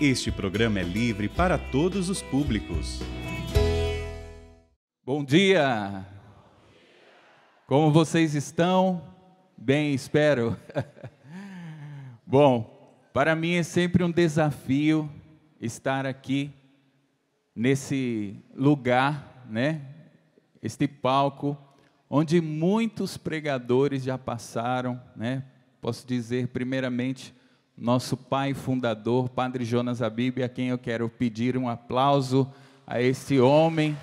Este programa é livre para todos os públicos. Bom dia! Como vocês estão? Bem, espero. Bom, para mim é sempre um desafio estar aqui nesse lugar, né? Este palco onde muitos pregadores já passaram, né? Posso dizer primeiramente nosso pai fundador, Padre Jonas Abib, a quem eu quero pedir um aplauso a esse homem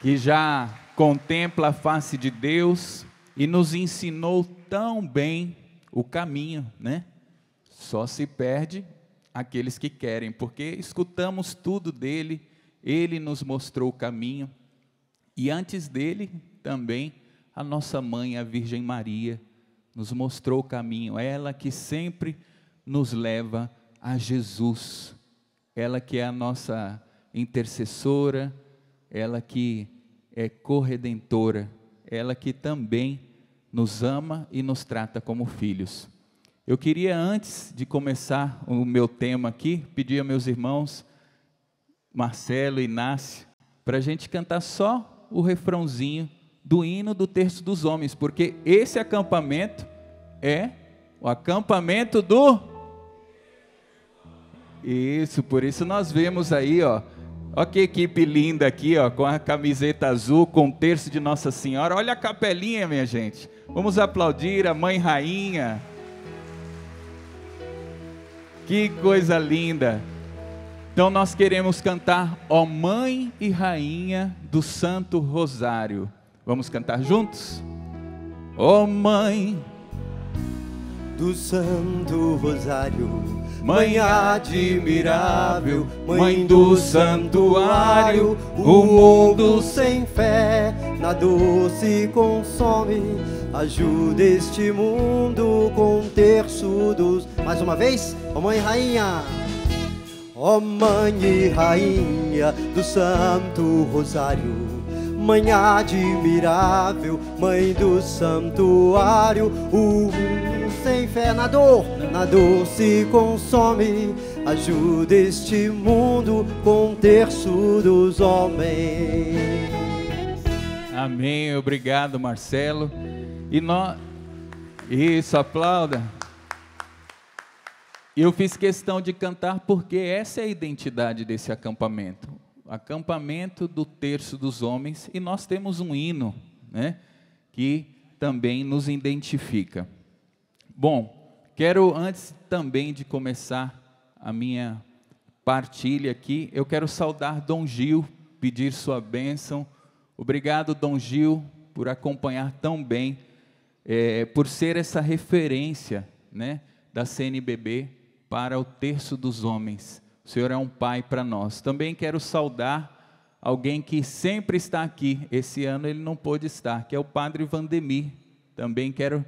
que já contempla a face de Deus e nos ensinou tão bem o caminho, né? Só se perde aqueles que querem, porque escutamos tudo dele, ele nos mostrou o caminho. E antes dele, também a nossa mãe, a Virgem Maria, nos mostrou o caminho, ela que sempre nos leva a Jesus, ela que é a nossa intercessora, ela que é corredentora, ela que também nos ama e nos trata como filhos. Eu queria, antes de começar o meu tema aqui, pedir a meus irmãos, Marcelo e Inácio, para a gente cantar só o refrãozinho do hino do terço dos homens, porque esse acampamento é o acampamento do Isso, por isso nós vemos aí, ó, Olha que equipe linda aqui, ó, com a camiseta azul, com o terço de Nossa Senhora. Olha a capelinha, minha gente. Vamos aplaudir a mãe rainha. Que coisa linda. Então nós queremos cantar Ó Mãe e Rainha do Santo Rosário. Vamos cantar juntos? Ó Mãe do Santo Rosário Mãe admirável, Mãe do santuário, o mundo sem fé na dor se consome. Ajuda este mundo com um terço dos. Mais uma vez, ó oh, Mãe Rainha. Ó oh, Mãe e Rainha do Santo Rosário. Mãe admirável, Mãe do santuário, o mundo sem fé na dor na dor se consome. Ajuda este mundo com um terço dos homens. Amém. Obrigado, Marcelo. E nós. Isso, aplauda. Eu fiz questão de cantar porque essa é a identidade desse acampamento. Acampamento do terço dos homens. E nós temos um hino, né? Que também nos identifica. Bom, Quero, antes também de começar a minha partilha aqui, eu quero saudar Dom Gil, pedir sua bênção. Obrigado, Dom Gil, por acompanhar tão bem, é, por ser essa referência né, da CNBB para o terço dos homens. O Senhor é um pai para nós. Também quero saudar alguém que sempre está aqui. Esse ano ele não pôde estar, que é o Padre Vandemir. Também quero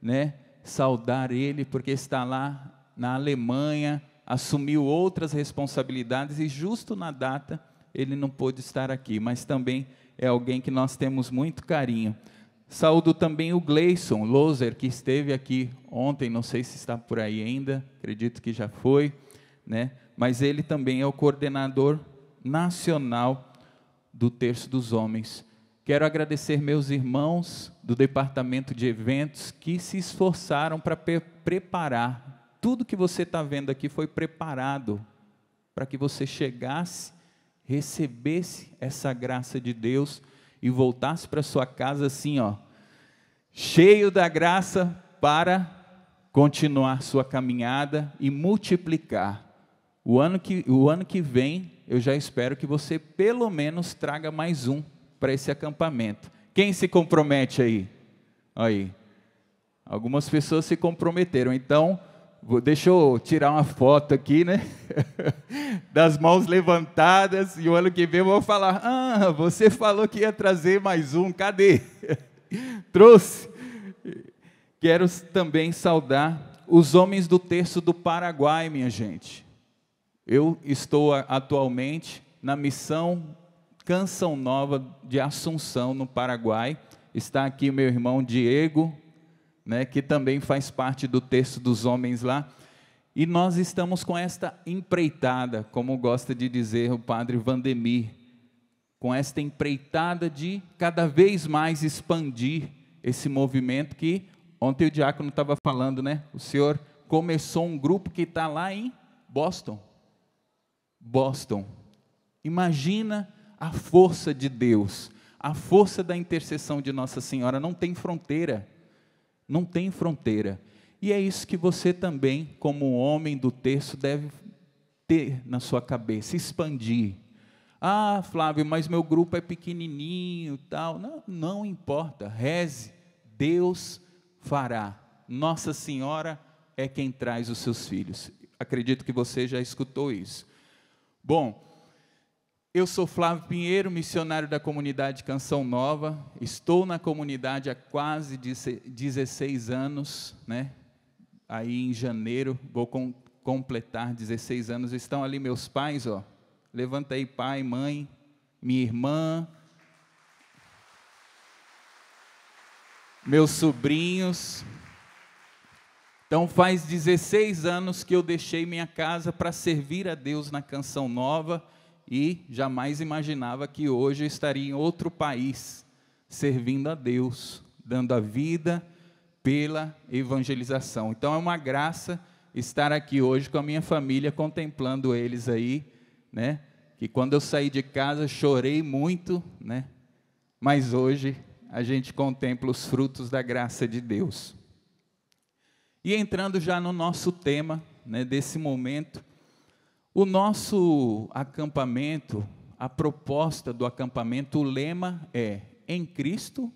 né, saudar ele, porque está lá na Alemanha, assumiu outras responsabilidades e, justo na data, ele não pôde estar aqui, mas também é alguém que nós temos muito carinho. Saúdo também o Gleison Loser, que esteve aqui ontem, não sei se está por aí ainda, acredito que já foi, né? mas ele também é o coordenador nacional do Terço dos Homens. Quero agradecer meus irmãos do departamento de eventos que se esforçaram para preparar. Tudo que você está vendo aqui foi preparado para que você chegasse, recebesse essa graça de Deus e voltasse para sua casa assim, ó, cheio da graça para continuar sua caminhada e multiplicar. O ano que, o ano que vem, eu já espero que você pelo menos traga mais um para esse acampamento. Quem se compromete aí? Aí. Algumas pessoas se comprometeram. Então, vou, deixa eu tirar uma foto aqui, né? das mãos levantadas. E o ano que vem eu vou falar: Ah, você falou que ia trazer mais um. Cadê? Trouxe. Quero também saudar os homens do terço do Paraguai, minha gente. Eu estou atualmente na missão Canção Nova de Assunção, no Paraguai. Está aqui meu irmão Diego, né, que também faz parte do texto dos homens lá. E nós estamos com esta empreitada, como gosta de dizer o padre Vandemir, com esta empreitada de cada vez mais expandir esse movimento que ontem o diácono estava falando, né? O senhor começou um grupo que está lá em Boston. Boston. Imagina a força de Deus, a força da intercessão de Nossa Senhora não tem fronteira. Não tem fronteira. E é isso que você também, como homem do texto, deve ter na sua cabeça, expandir. Ah, Flávio, mas meu grupo é pequenininho, tal. Não, não importa. Reze, Deus fará. Nossa Senhora é quem traz os seus filhos. Acredito que você já escutou isso. Bom, eu sou Flávio Pinheiro, missionário da comunidade Canção Nova. Estou na comunidade há quase 16 anos, né? Aí em janeiro vou com, completar 16 anos. Estão ali meus pais, ó. Levanta aí, pai, mãe, minha irmã, meus sobrinhos. Então faz 16 anos que eu deixei minha casa para servir a Deus na Canção Nova e jamais imaginava que hoje eu estaria em outro país, servindo a Deus, dando a vida pela evangelização. Então é uma graça estar aqui hoje com a minha família, contemplando eles aí, né? Que quando eu saí de casa chorei muito, né? Mas hoje a gente contempla os frutos da graça de Deus. E entrando já no nosso tema, né, desse momento, o nosso acampamento, a proposta do acampamento, o lema é em Cristo,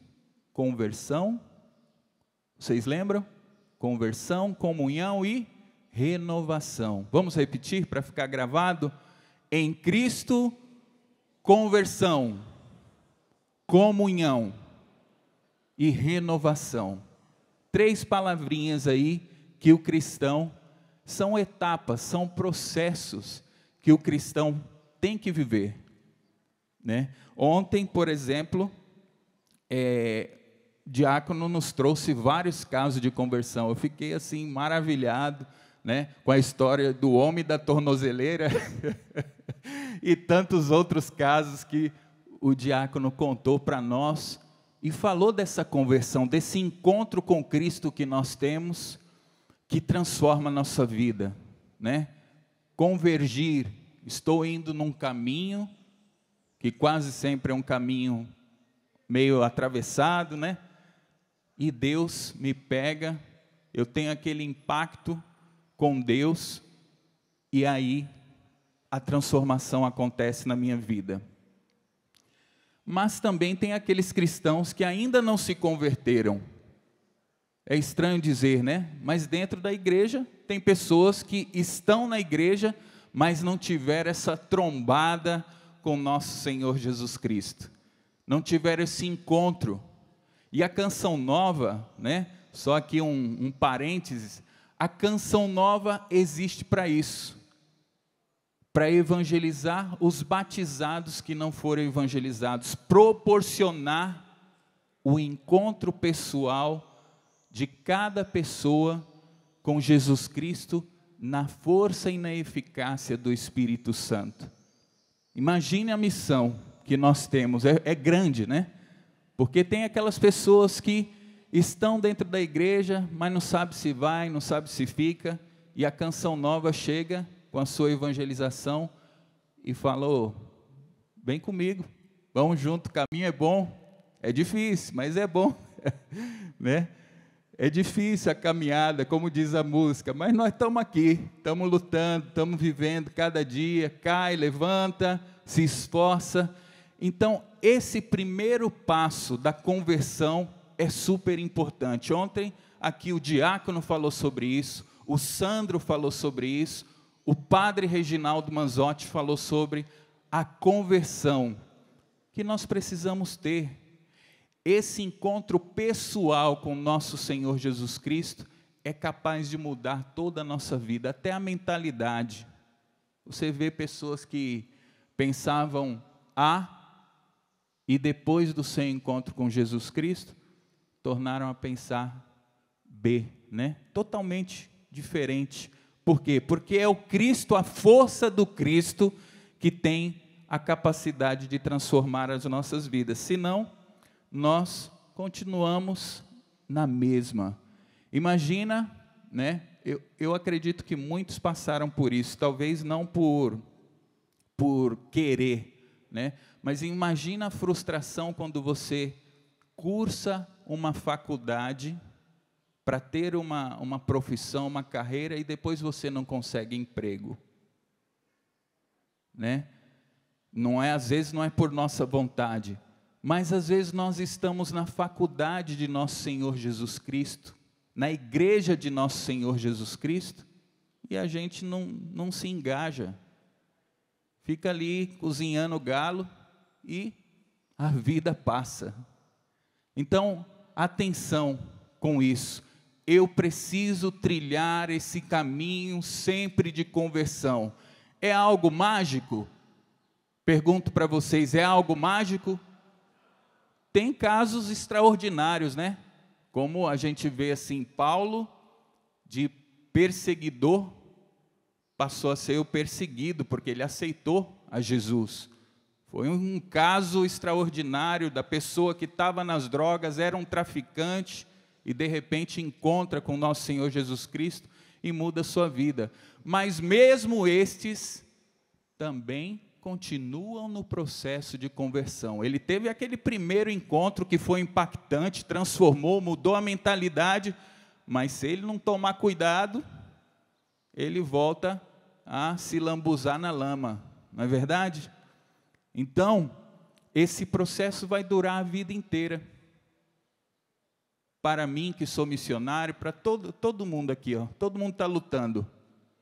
conversão. Vocês lembram? Conversão, comunhão e renovação. Vamos repetir para ficar gravado? Em Cristo, conversão, comunhão e renovação. Três palavrinhas aí que o cristão são etapas, são processos que o cristão tem que viver. Né? Ontem, por exemplo, é, Diácono nos trouxe vários casos de conversão. Eu fiquei assim maravilhado, né, com a história do homem da tornozeleira e tantos outros casos que o diácono contou para nós e falou dessa conversão, desse encontro com Cristo que nós temos que transforma a nossa vida, né? Convergir, estou indo num caminho que quase sempre é um caminho meio atravessado, né? E Deus me pega, eu tenho aquele impacto com Deus e aí a transformação acontece na minha vida. Mas também tem aqueles cristãos que ainda não se converteram é estranho dizer, né? Mas dentro da igreja tem pessoas que estão na igreja, mas não tiveram essa trombada com nosso Senhor Jesus Cristo. Não tiveram esse encontro. E a canção nova, né? Só aqui um, um parênteses. A canção nova existe para isso para evangelizar os batizados que não foram evangelizados, proporcionar o encontro pessoal de cada pessoa com Jesus Cristo na força e na eficácia do Espírito Santo. Imagine a missão que nós temos, é, é grande, né? Porque tem aquelas pessoas que estão dentro da igreja, mas não sabe se vai, não sabe se fica, e a canção nova chega com a sua evangelização e falou: vem comigo, vamos junto, o caminho é bom, é difícil, mas é bom, né? É difícil a caminhada, como diz a música, mas nós estamos aqui, estamos lutando, estamos vivendo cada dia, cai, levanta, se esforça. Então, esse primeiro passo da conversão é super importante. Ontem, aqui o diácono falou sobre isso, o Sandro falou sobre isso, o padre Reginaldo Manzotti falou sobre a conversão que nós precisamos ter esse encontro pessoal com nosso Senhor Jesus Cristo é capaz de mudar toda a nossa vida, até a mentalidade. Você vê pessoas que pensavam A e depois do seu encontro com Jesus Cristo, tornaram a pensar B, né? Totalmente diferente. Por quê? Porque é o Cristo, a força do Cristo, que tem a capacidade de transformar as nossas vidas. Senão, nós continuamos na mesma. Imagina, né? Eu, eu acredito que muitos passaram por isso, talvez não por, por querer, né? Mas imagina a frustração quando você cursa uma faculdade para ter uma, uma profissão, uma carreira e depois você não consegue emprego. Né? Não é, às vezes não é por nossa vontade, mas às vezes nós estamos na faculdade de nosso Senhor Jesus Cristo, na igreja de nosso Senhor Jesus Cristo, e a gente não, não se engaja. Fica ali cozinhando galo e a vida passa. Então, atenção com isso. Eu preciso trilhar esse caminho sempre de conversão. É algo mágico? Pergunto para vocês, é algo mágico? Tem casos extraordinários, né? Como a gente vê assim, Paulo, de perseguidor, passou a ser o perseguido, porque ele aceitou a Jesus. Foi um caso extraordinário da pessoa que estava nas drogas, era um traficante e de repente encontra com nosso Senhor Jesus Cristo e muda sua vida. Mas mesmo estes também continuam no processo de conversão. Ele teve aquele primeiro encontro que foi impactante, transformou, mudou a mentalidade, mas se ele não tomar cuidado, ele volta a se lambuzar na lama, não é verdade? Então, esse processo vai durar a vida inteira. Para mim, que sou missionário, para todo, todo mundo aqui, ó, todo mundo está lutando.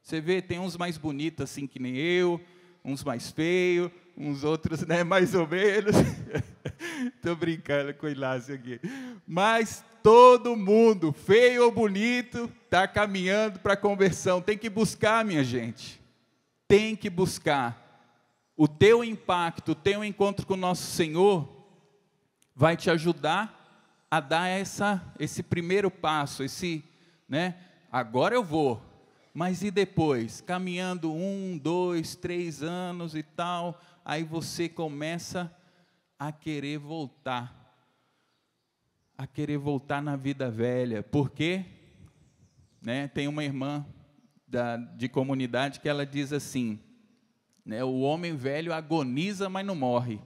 Você vê, tem uns mais bonitos assim que nem eu, uns mais feios, uns outros, né, mais ou menos. Estou brincando com o Ilácio aqui. Mas todo mundo, feio ou bonito, está caminhando para a conversão. Tem que buscar, minha gente. Tem que buscar. O teu impacto, o teu encontro com o nosso Senhor, vai te ajudar a dar essa, esse primeiro passo, esse, né? Agora eu vou, mas e depois? Caminhando um, dois, três anos e tal, aí você começa a querer voltar. A querer voltar na vida velha. Por quê? Né, tem uma irmã da, de comunidade que ela diz assim: né, o homem velho agoniza, mas não morre.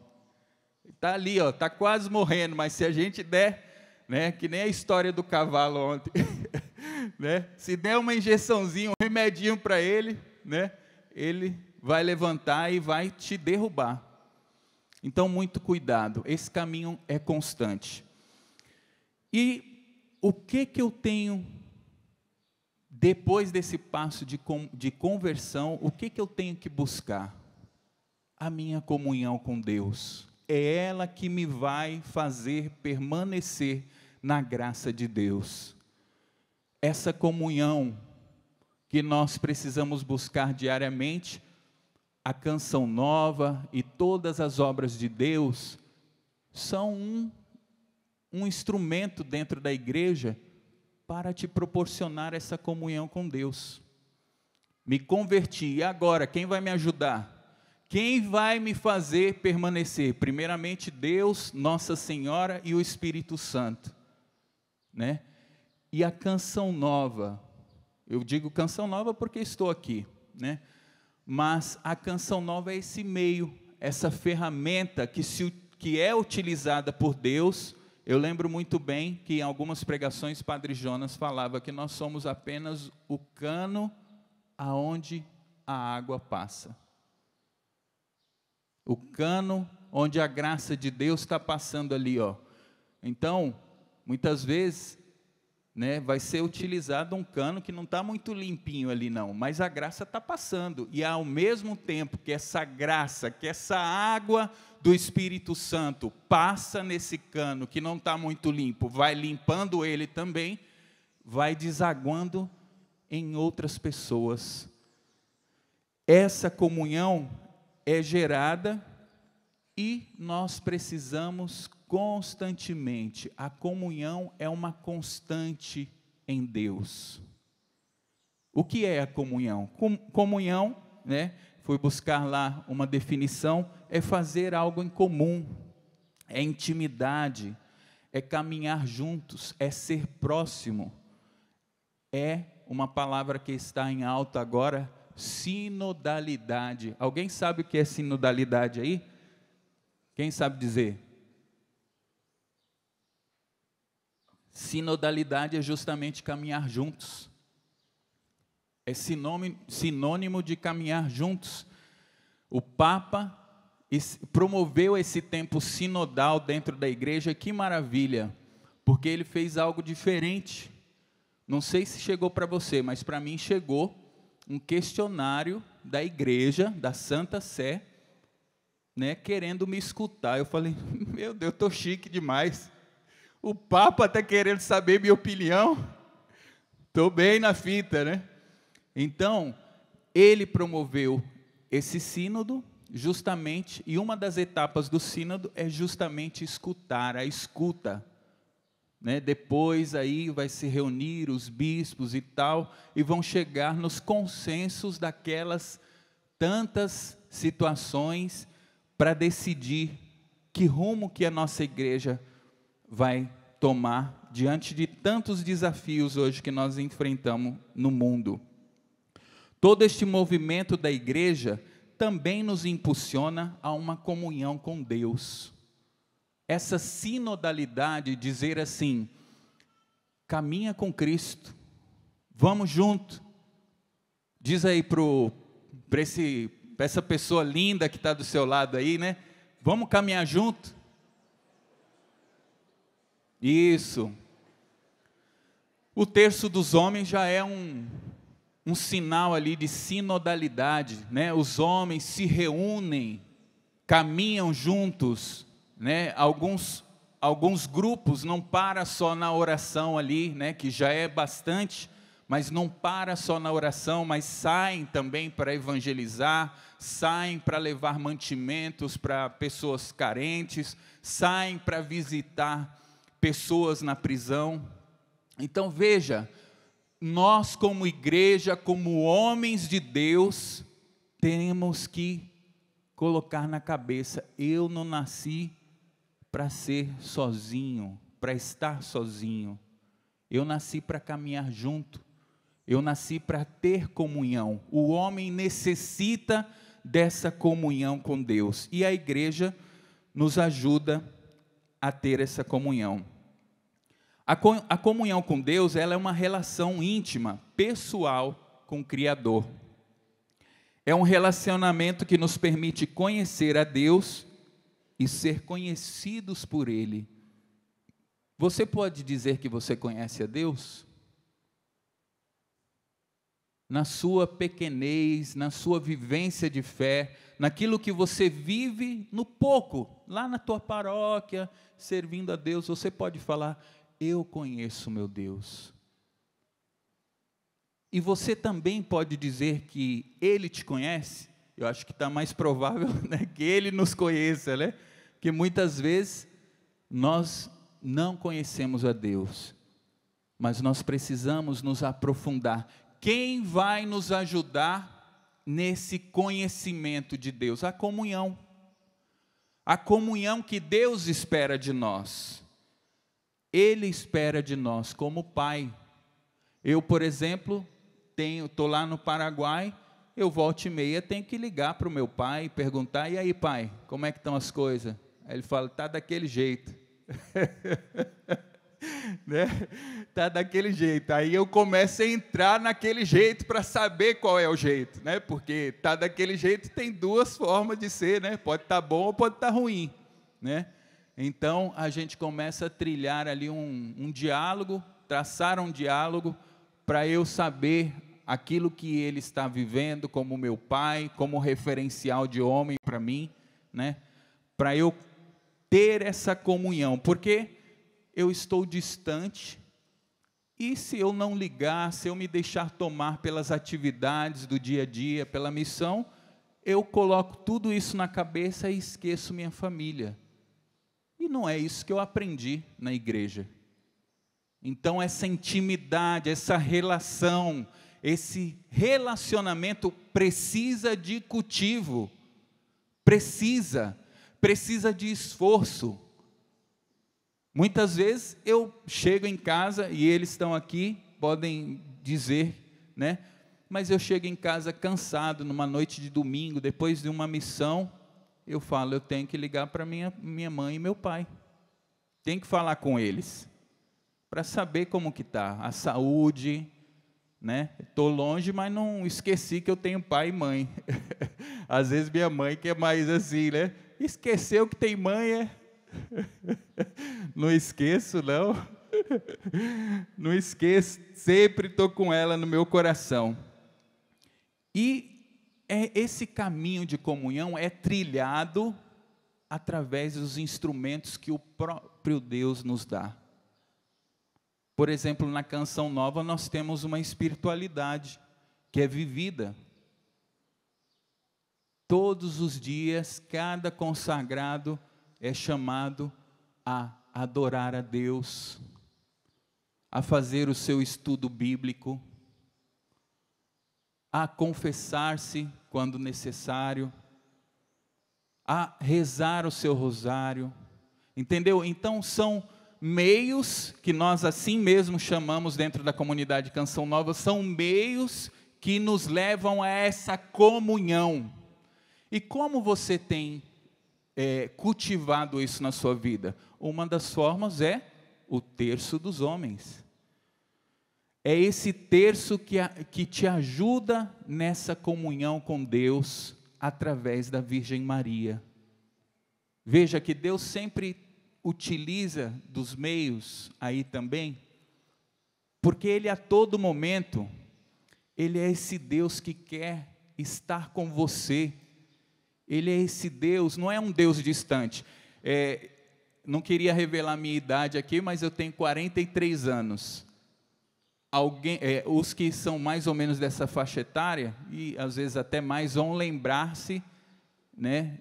Está ali, está quase morrendo, mas se a gente der, né, que nem a história do cavalo ontem, né? Se der uma injeçãozinha, um remedinho para ele, né? Ele vai levantar e vai te derrubar. Então, muito cuidado. Esse caminho é constante. E o que que eu tenho depois desse passo de, de conversão? O que que eu tenho que buscar? A minha comunhão com Deus. É ela que me vai fazer permanecer na graça de Deus essa comunhão que nós precisamos buscar diariamente, a canção nova e todas as obras de Deus são um, um instrumento dentro da igreja para te proporcionar essa comunhão com Deus. Me converti, e agora quem vai me ajudar? Quem vai me fazer permanecer? Primeiramente Deus, Nossa Senhora e o Espírito Santo, né? E a canção nova. Eu digo canção nova porque estou aqui, né? Mas a canção nova é esse meio, essa ferramenta que, se, que é utilizada por Deus. Eu lembro muito bem que em algumas pregações Padre Jonas falava que nós somos apenas o cano aonde a água passa. O cano onde a graça de Deus está passando ali, ó. Então, muitas vezes né, vai ser utilizado um cano que não está muito limpinho ali não, mas a graça está passando e ao mesmo tempo que essa graça, que essa água do Espírito Santo passa nesse cano que não está muito limpo, vai limpando ele também, vai desaguando em outras pessoas. Essa comunhão é gerada e nós precisamos constantemente. A comunhão é uma constante em Deus. O que é a comunhão? Com, comunhão, né? Fui buscar lá uma definição, é fazer algo em comum, é intimidade, é caminhar juntos, é ser próximo. É uma palavra que está em alta agora, sinodalidade. Alguém sabe o que é sinodalidade aí? Quem sabe dizer? Sinodalidade é justamente caminhar juntos. É sinônimo, de caminhar juntos. O Papa promoveu esse tempo sinodal dentro da igreja, que maravilha, porque ele fez algo diferente. Não sei se chegou para você, mas para mim chegou um questionário da igreja, da Santa Sé, né, querendo me escutar. Eu falei, meu Deus, estou chique demais. O Papa está querendo saber minha opinião. Estou bem na fita, né? Então, ele promoveu esse sínodo, justamente, e uma das etapas do sínodo é justamente escutar, a escuta. Né? Depois aí vai se reunir os bispos e tal, e vão chegar nos consensos daquelas tantas situações para decidir que rumo que a nossa igreja vai tomar diante de tantos desafios hoje que nós enfrentamos no mundo. Todo este movimento da igreja também nos impulsiona a uma comunhão com Deus. Essa sinodalidade, dizer assim, caminha com Cristo, vamos junto. Diz aí para essa pessoa linda que está do seu lado aí, né? Vamos caminhar junto. Isso. O terço dos homens já é um, um sinal ali de sinodalidade, né? Os homens se reúnem, caminham juntos, né? Alguns alguns grupos não para só na oração ali, né, que já é bastante, mas não para só na oração, mas saem também para evangelizar, saem para levar mantimentos para pessoas carentes, saem para visitar pessoas na prisão. Então veja, nós, como igreja, como homens de Deus, temos que colocar na cabeça: eu não nasci para ser sozinho, para estar sozinho. Eu nasci para caminhar junto. Eu nasci para ter comunhão. O homem necessita dessa comunhão com Deus. E a igreja nos ajuda a ter essa comunhão. A, comunhão com Deus ela é uma relação íntima, pessoal com o Criador. É um relacionamento que nos permite conhecer a Deus e ser conhecidos por Ele. Você pode dizer que você conhece a Deus? Na sua pequenez, na sua vivência de fé, naquilo que você vive no pouco, lá na tua paróquia, servindo a Deus, você pode falar: eu conheço meu Deus. E você também pode dizer que Ele te conhece? Eu acho que está mais provável né, que Ele nos conheça, né? Que muitas vezes nós não conhecemos a Deus, mas nós precisamos nos aprofundar. Quem vai nos ajudar nesse conhecimento de Deus? A comunhão. A comunhão que Deus espera de nós. Ele espera de nós como pai. Eu, por exemplo, tenho, estou lá no Paraguai, eu volto e meia tenho que ligar para o meu pai e perguntar, e aí pai, como é que estão as coisas? Aí ele fala, tá daquele jeito. né? Tá daquele jeito. Aí eu começo a entrar naquele jeito para saber qual é o jeito, né? Porque tá daquele jeito tem duas formas de ser, né? Pode estar tá bom ou pode estar tá ruim, né? Então a gente começa a trilhar ali um, um diálogo, traçar um diálogo para eu saber aquilo que ele está vivendo como meu pai, como referencial de homem para mim, né? Para eu ter essa comunhão, porque eu estou distante e se eu não ligar, se eu me deixar tomar pelas atividades do dia a dia, pela missão, eu coloco tudo isso na cabeça e esqueço minha família. E não é isso que eu aprendi na igreja. Então, essa intimidade, essa relação, esse relacionamento precisa de cultivo, precisa, precisa de esforço. Muitas vezes eu chego em casa e eles estão aqui, podem dizer, né? Mas eu chego em casa cansado numa noite de domingo, depois de uma missão, eu falo, eu tenho que ligar para minha minha mãe e meu pai. Tenho que falar com eles para saber como que tá a saúde, né? Estou longe, mas não esqueci que eu tenho pai e mãe. Às vezes minha mãe que é mais assim, né? Esqueceu que tem mãe, é? Não esqueço, não. Não esqueço, sempre estou com ela no meu coração. E é, esse caminho de comunhão é trilhado através dos instrumentos que o próprio Deus nos dá. Por exemplo, na canção nova nós temos uma espiritualidade que é vivida. Todos os dias, cada consagrado é chamado a adorar a Deus, a fazer o seu estudo bíblico, a confessar-se quando necessário, a rezar o seu rosário. Entendeu? Então são meios que nós assim mesmo chamamos dentro da comunidade Canção Nova, são meios que nos levam a essa comunhão. E como você tem é, cultivado isso na sua vida? Uma das formas é o terço dos homens. É esse terço que, a, que te ajuda nessa comunhão com Deus através da Virgem Maria. Veja que Deus sempre utiliza dos meios aí também, porque Ele a todo momento, Ele é esse Deus que quer estar com você, Ele é esse Deus, não é um Deus distante. É, não queria revelar minha idade aqui, mas eu tenho 43 anos. Alguém, é, os que são mais ou menos dessa faixa etária, e às vezes até mais, vão lembrar-se né,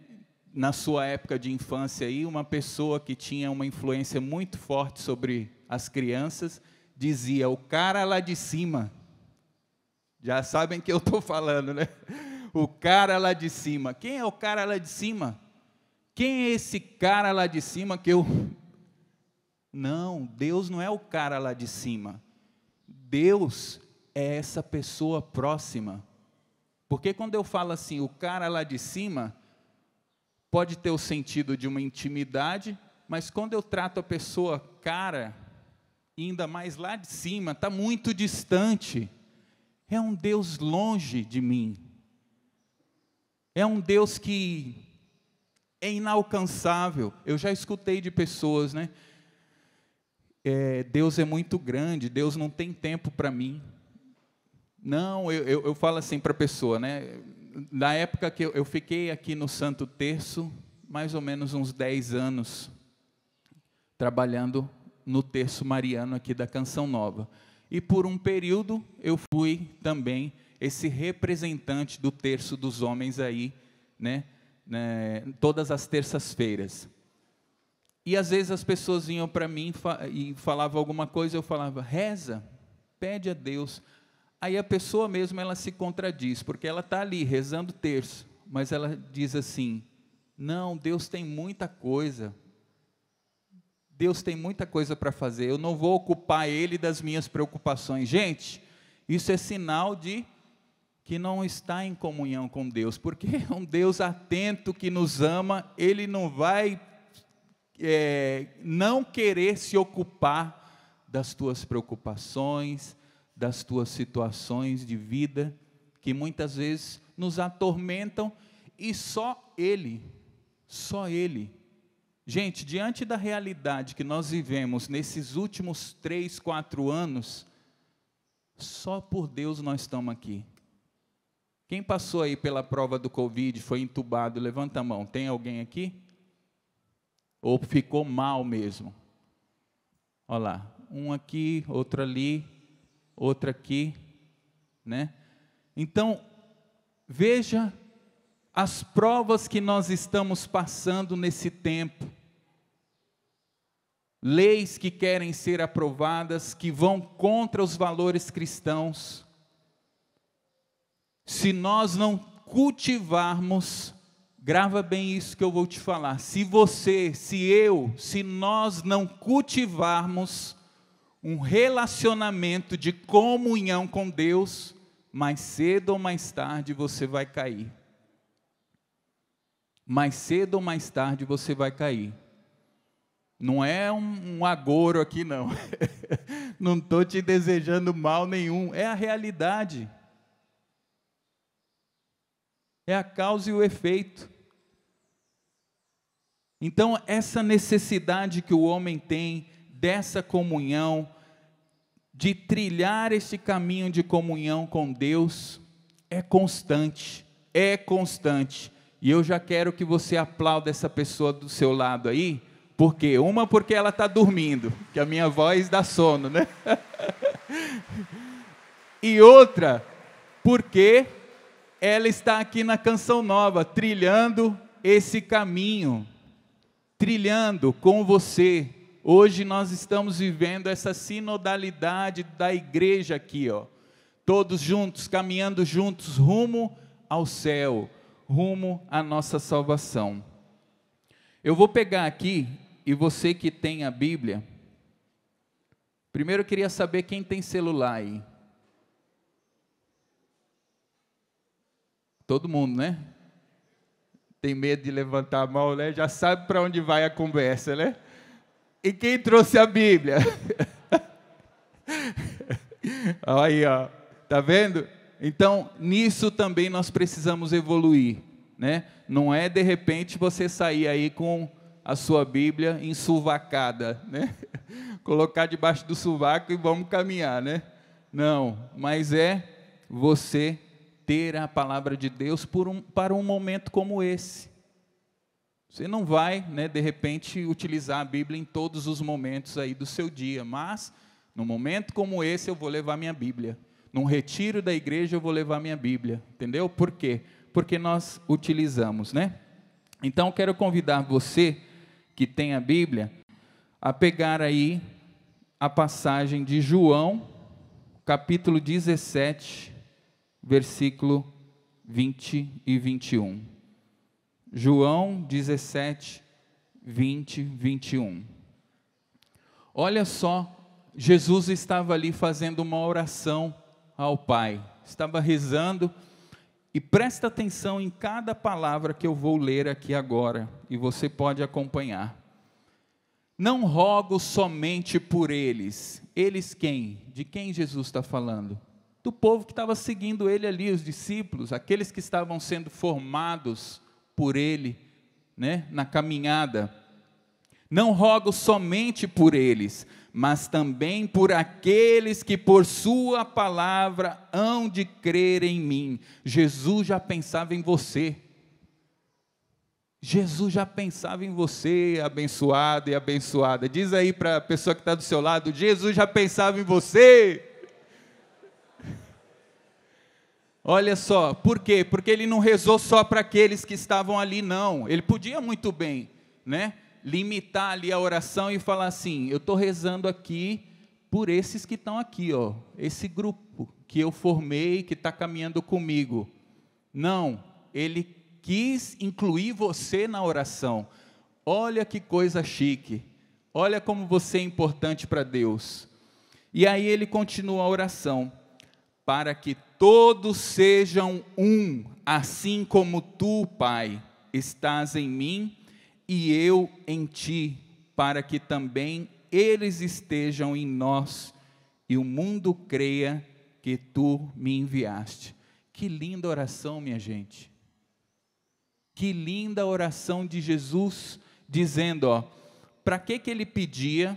na sua época de infância aí, uma pessoa que tinha uma influência muito forte sobre as crianças, dizia: "O cara lá de cima". Já sabem que eu estou falando, né? O cara lá de cima. Quem é o cara lá de cima? Quem é esse cara lá de cima que eu Não, Deus não é o cara lá de cima. Deus é essa pessoa próxima. Porque quando eu falo assim, o cara lá de cima, pode ter o sentido de uma intimidade, mas quando eu trato a pessoa cara, ainda mais lá de cima, está muito distante. É um Deus longe de mim. É um Deus que é inalcançável. Eu já escutei de pessoas, né? É, Deus é muito grande, Deus não tem tempo para mim. Não, eu, eu, eu falo assim para a pessoa, né? na época que eu, eu fiquei aqui no Santo Terço, mais ou menos uns 10 anos, trabalhando no terço mariano aqui da Canção Nova. E por um período eu fui também esse representante do terço dos homens aí, né, né todas as terças-feiras. E às vezes as pessoas vinham para mim e falavam alguma coisa, eu falava, reza, pede a Deus. Aí a pessoa mesmo ela se contradiz, porque ela está ali rezando terço, mas ela diz assim: não, Deus tem muita coisa. Deus tem muita coisa para fazer. Eu não vou ocupar Ele das minhas preocupações. Gente, isso é sinal de que não está em comunhão com Deus, porque é um Deus atento que nos ama. Ele não vai é, não querer se ocupar das tuas preocupações, das tuas situações de vida que muitas vezes nos atormentam e só Ele, só Ele. Gente, diante da realidade que nós vivemos nesses últimos três, quatro anos, só por Deus nós estamos aqui. Quem passou aí pela prova do Covid, foi entubado, levanta a mão. Tem alguém aqui? Ou ficou mal mesmo? Olha lá, um aqui, outro ali, outra aqui, né? Então, veja as provas que nós estamos passando nesse tempo. Leis que querem ser aprovadas, que vão contra os valores cristãos. se nós não cultivarmos, grava bem isso que eu vou te falar. Se você, se eu, se nós não cultivarmos um relacionamento de comunhão com Deus, mais cedo ou mais tarde você vai cair. Mais cedo ou mais tarde você vai cair. Não é um, um agouro aqui, não. não estou te desejando mal nenhum. É a realidade. É a causa e o efeito. Então, essa necessidade que o homem tem dessa comunhão, de trilhar este caminho de comunhão com Deus, é constante, é constante. E eu já quero que você aplaude essa pessoa do seu lado aí, porque uma porque ela está dormindo, que a minha voz dá sono, né? e outra porque ela está aqui na canção nova, trilhando esse caminho, trilhando com você, Hoje nós estamos vivendo essa sinodalidade da igreja aqui, ó. Todos juntos, caminhando juntos rumo ao céu, rumo à nossa salvação. Eu vou pegar aqui e você que tem a Bíblia, primeiro eu queria saber quem tem celular aí. Todo mundo, né? Tem medo de levantar a mão, né? Já sabe para onde vai a conversa, né? E quem trouxe a Bíblia? Aí, ó. Tá vendo? Então, nisso também nós precisamos evoluir, né? Não é de repente você sair aí com a sua Bíblia ensuvacada, né? Colocar debaixo do sovaco e vamos caminhar, né? Não, mas é você ter a palavra de Deus um, para um momento como esse. Você não vai, né, de repente, utilizar a Bíblia em todos os momentos aí do seu dia, mas num momento como esse eu vou levar minha Bíblia. Num retiro da igreja eu vou levar minha Bíblia. Entendeu? Por quê? Porque nós utilizamos, né? Então quero convidar você que tem a Bíblia a pegar aí a passagem de João, capítulo 17, versículo 20 e 21. João 17, 20, 21. Olha só, Jesus estava ali fazendo uma oração ao Pai, estava rezando, e presta atenção em cada palavra que eu vou ler aqui agora, e você pode acompanhar. Não rogo somente por eles. Eles quem? De quem Jesus está falando? Do povo que estava seguindo ele ali, os discípulos, aqueles que estavam sendo formados por ele, né, na caminhada. Não rogo somente por eles, mas também por aqueles que por sua palavra hão de crer em mim. Jesus já pensava em você. Jesus já pensava em você, abençoado e abençoada. Diz aí para a pessoa que está do seu lado: Jesus já pensava em você. Olha só, por quê? Porque ele não rezou só para aqueles que estavam ali, não. Ele podia muito bem, né? Limitar ali a oração e falar assim: eu estou rezando aqui por esses que estão aqui, ó, esse grupo que eu formei, que está caminhando comigo. Não, ele quis incluir você na oração. Olha que coisa chique. Olha como você é importante para Deus. E aí ele continua a oração para que todos sejam um, assim como tu, Pai, estás em mim e eu em ti, para que também eles estejam em nós e o mundo creia que tu me enviaste. Que linda oração, minha gente. Que linda oração de Jesus dizendo, ó, para que que ele pedia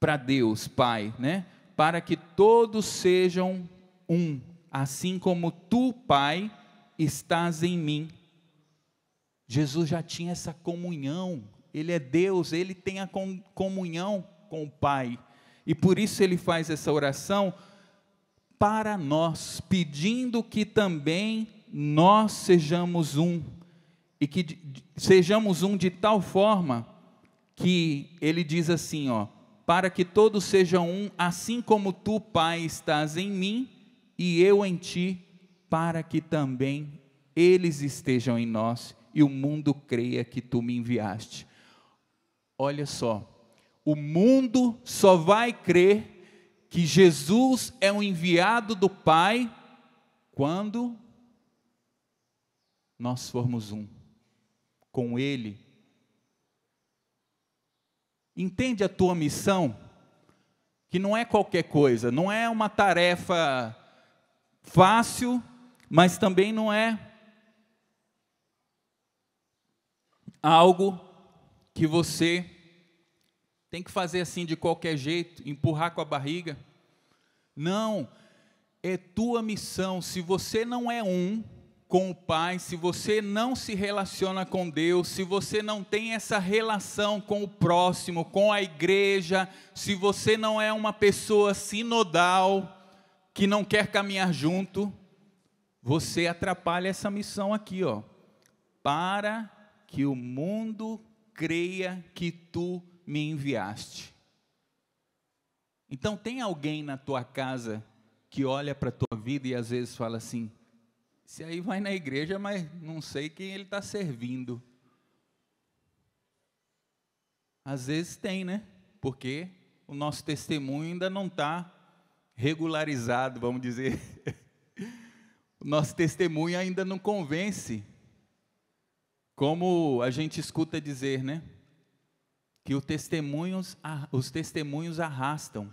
para Deus, Pai, né? Para que todos sejam um, assim como tu, Pai, estás em mim. Jesus já tinha essa comunhão, ele é Deus, ele tem a comunhão com o Pai. E por isso ele faz essa oração para nós, pedindo que também nós sejamos um, e que sejamos um de tal forma que ele diz assim, ó, para que todos sejam um, assim como tu, Pai, estás em mim e eu em ti, para que também eles estejam em nós e o mundo creia que tu me enviaste. Olha só, o mundo só vai crer que Jesus é um enviado do Pai quando nós formos um com Ele. Entende a tua missão? Que não é qualquer coisa, não é uma tarefa fácil, mas também não é algo que você tem que fazer assim de qualquer jeito, empurrar com a barriga. Não, é tua missão. Se você não é um com o Pai, se você não se relaciona com Deus, se você não tem essa relação com o próximo, com a igreja, se você não é uma pessoa sinodal, que não quer caminhar junto, você atrapalha essa missão aqui, ó. Para que o mundo creia que tu me enviaste. Então, tem alguém na tua casa que olha para a tua vida e às vezes fala assim: se aí vai na igreja, mas não sei quem ele está servindo. Às vezes tem, né? Porque o nosso testemunho ainda não está regularizado, vamos dizer. o nosso testemunho ainda não convence. Como a gente escuta dizer, né? que os testemunhos, os testemunhos arrastam.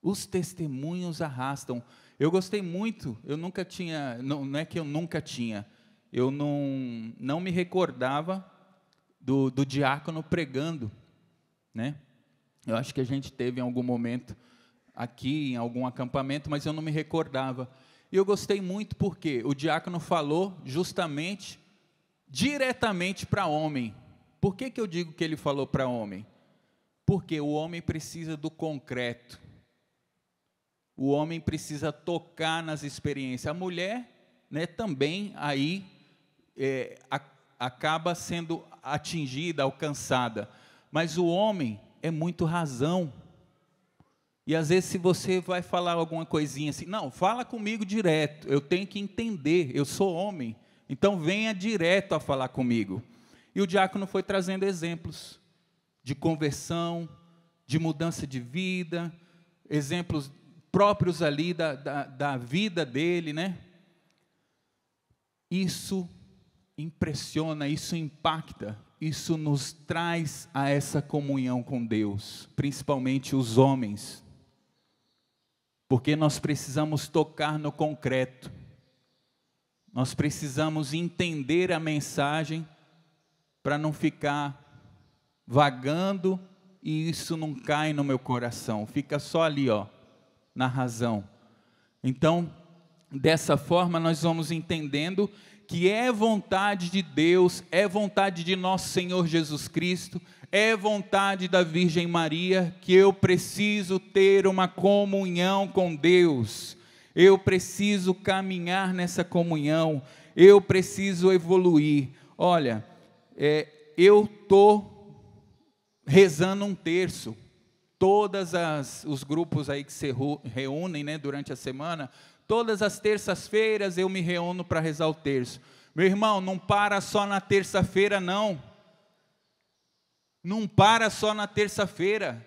Os testemunhos arrastam. Eu gostei muito, eu nunca tinha, não, não é que eu nunca tinha, eu não, não me recordava do, do diácono pregando, né? Eu acho que a gente teve em algum momento aqui, em algum acampamento, mas eu não me recordava. E eu gostei muito porque o diácono falou justamente, diretamente para homem, por que, que eu digo que ele falou para homem? Porque o homem precisa do concreto. O homem precisa tocar nas experiências. A mulher, né, também aí é, a, acaba sendo atingida, alcançada. Mas o homem é muito razão. E às vezes, se você vai falar alguma coisinha assim, não, fala comigo direto, eu tenho que entender, eu sou homem, então venha direto a falar comigo. E o diácono foi trazendo exemplos de conversão, de mudança de vida, exemplos próprios ali da, da, da vida dele, né? Isso impressiona, isso impacta, isso nos traz a essa comunhão com Deus, principalmente os homens, porque nós precisamos tocar no concreto, nós precisamos entender a mensagem para não ficar vagando e isso não cai no meu coração, fica só ali, ó, na razão. Então, dessa forma nós vamos entendendo que é vontade de Deus, é vontade de nosso Senhor Jesus Cristo, é vontade da Virgem Maria que eu preciso ter uma comunhão com Deus. Eu preciso caminhar nessa comunhão, eu preciso evoluir. Olha, é, eu estou rezando um terço. Todas as, os grupos aí que se reúnem né, durante a semana, todas as terças-feiras eu me reúno para rezar o terço. Meu irmão, não para só na terça-feira, não. Não para só na terça-feira.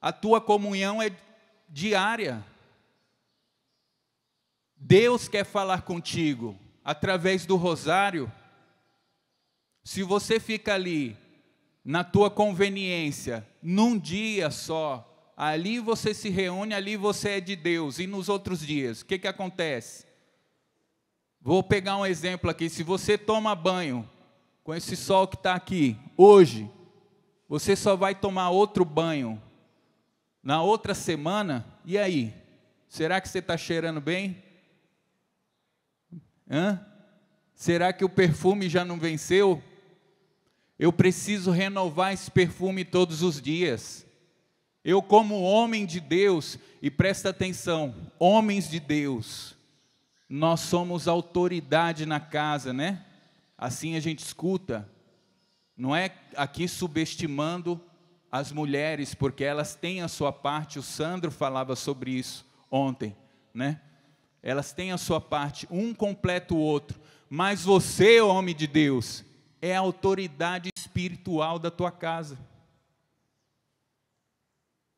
A tua comunhão é diária. Deus quer falar contigo através do rosário. Se você fica ali na tua conveniência, num dia só, ali você se reúne, ali você é de Deus, e nos outros dias, o que, que acontece? Vou pegar um exemplo aqui: se você toma banho com esse sol que está aqui, hoje, você só vai tomar outro banho na outra semana, e aí? Será que você está cheirando bem? Hã? Será que o perfume já não venceu? Eu preciso renovar esse perfume todos os dias. Eu, como homem de Deus, e presta atenção, homens de Deus, nós somos autoridade na casa, né? Assim a gente escuta. Não é aqui subestimando as mulheres, porque elas têm a sua parte. O Sandro falava sobre isso ontem, né? elas têm a sua parte, um completa o outro, mas você, homem de Deus, é a autoridade espiritual da tua casa.